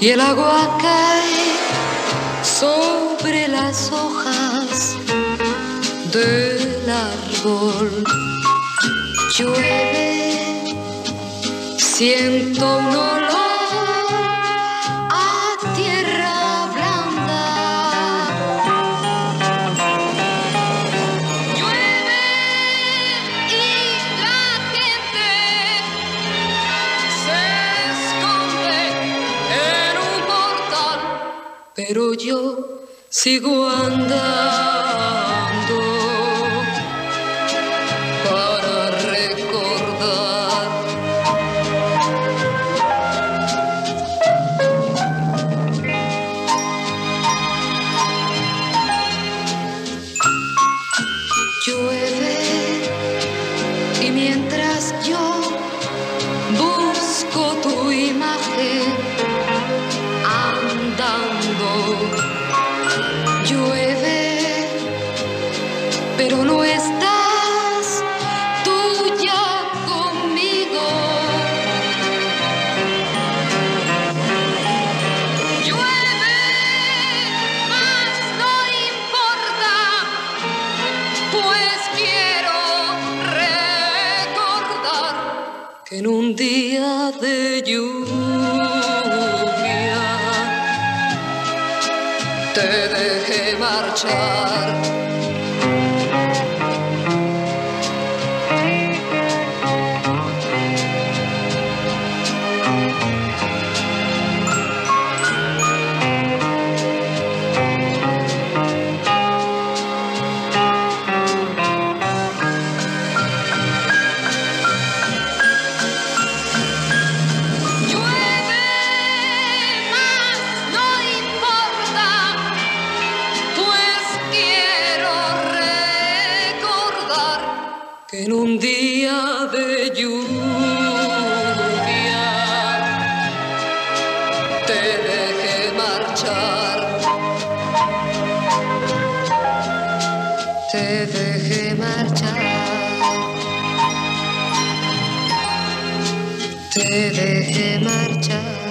y el agua cae sobre las hojas del árbol. Llueve, siento un olor pero yo sigo andando pero no estás tú ya conmigo. Llueve, mas no importa pues quiero recordar que en un día de lluvia te dejé marchar. En un día de lluvia te dejé marchar. Te dejé marchar. Te dejé marchar.